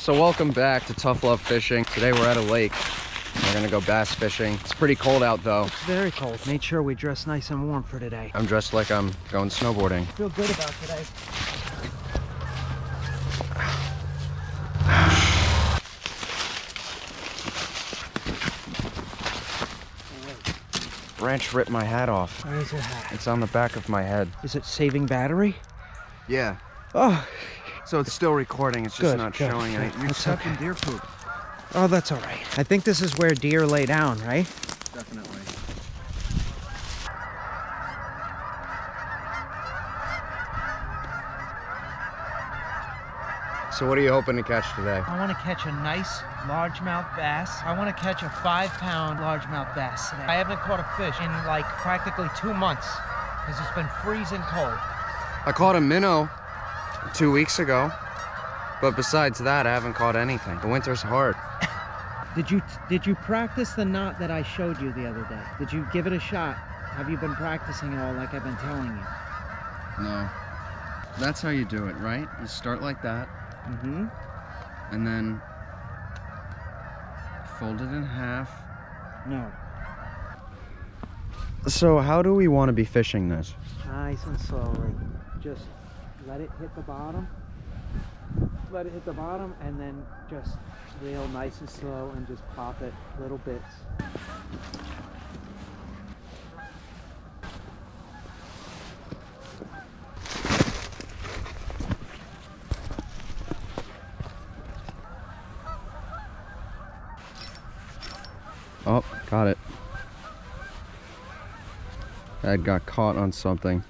So welcome back to Tough Love Fishing. Today we're at a lake. We're gonna go bass fishing. It's pretty cold out though. It's very cold. Made sure we dress nice and warm for today. I'm dressed like I'm going snowboarding. Feel good about today. Branch ripped my hat off. Where is it at? It's on the back of my head. Is it saving battery? Yeah. Oh, So it's still recording. It's just Good, not good, showing good. any. You That's stepped in okay. deer poop. oh, that's all right. I think this is where deer lay down, right? Definitely. So what are you hoping to catch today? I want to catch a nice largemouth bass. I want to catch a five pound largemouth bass today. I haven't caught a fish in like practically two months because it's been freezing cold. I caught a minnow two weeks ago, but besides that, I haven't caught anything. The winter's hard. Did you did you practice the knot that I showed you the other day? Did you give it a shot? Have you been practicing it all like I've been telling you? No. That's how you do it, right? You start like that, Mm-hmm. and then fold it in half. No. So how do we want to be fishing this? Nice and slowly. Just let it hit the bottom. Let it hit the bottom and then just reel nice and slow and just pop it little bits. Oh, got it. That got caught on something.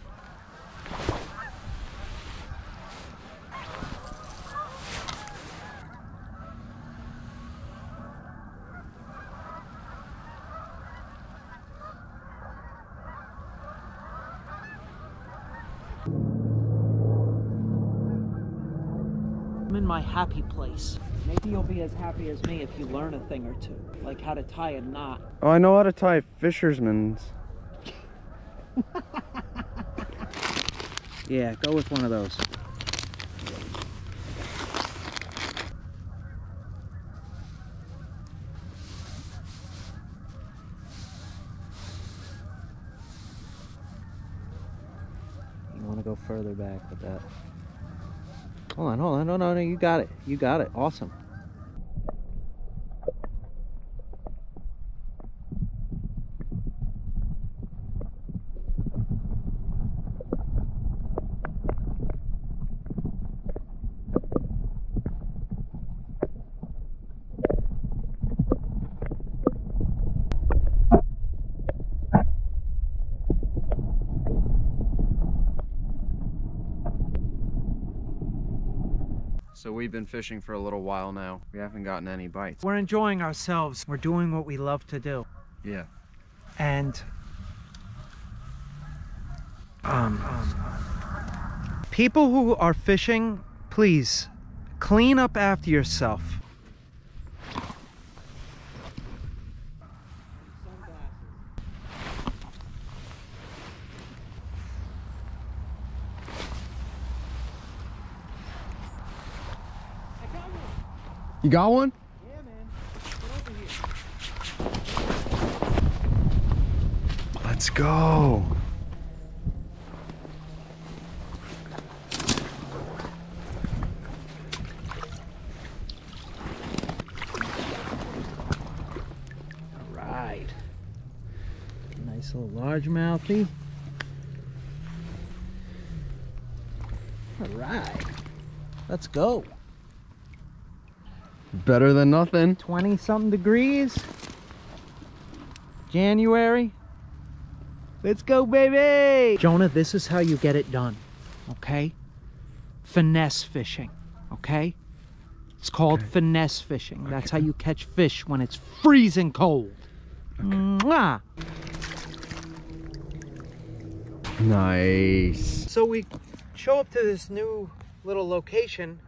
I'm in my happy place. Maybe you'll be as happy as me if you learn a thing or two, like how to tie a knot. Oh, I know how to tie fisherman's. Yeah, go with one of those. You want to go further back with that. Hold on, hold on. No, no, no. You got it. You got it. Awesome. So we've been fishing for a little while now. We haven't gotten any bites. We're enjoying ourselves. We're doing what we love to do. Yeah. and um, um people who are fishing please clean up after yourself You got one? Let's go. all right nice little largemouthy all right let's go Better than nothing. 20 something degrees. January. Let's go, baby. Jonah, this is how you get it done. Okay? Finesse fishing. Okay? It's called Okay. finesse fishing. That's how you catch fish when it's freezing cold. Mwah. Nice. So we show up to this new little location,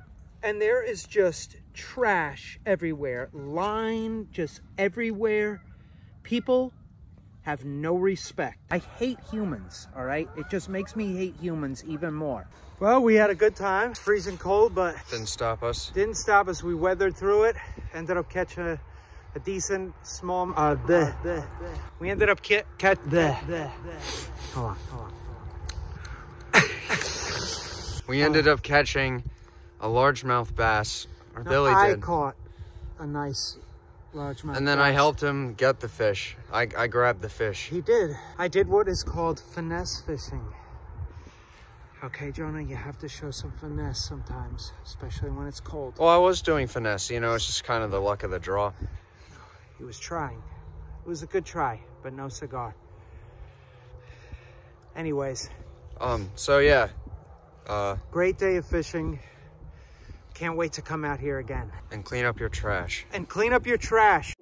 and there is just trash everywhere. Line just everywhere. People have no respect. I hate humans, all right? It just makes me hate humans even more. Well, we had a good time. Freezing cold, but Didn't stop us. didn't stop us. We weathered through it. Ended up catching a, a decent small. Uh, the, we ended up ca- catch the. Hold on, hold on. We ended up catching a largemouth bass, or No, Billy I did. caught a nice largemouth. And then I helped him get the fish. I, I grabbed the fish. He did. I did what is called finesse fishing. Okay, Jonah, you have to show some finesse sometimes, especially when it's cold. Well, I was doing finesse, you know, it's just kind of the luck of the draw. He was trying. It was a good try, but no cigar. Anyways, Um, so yeah, uh, great day of fishing. Can't wait to come out here again. and clean up your trash. And clean up your trash.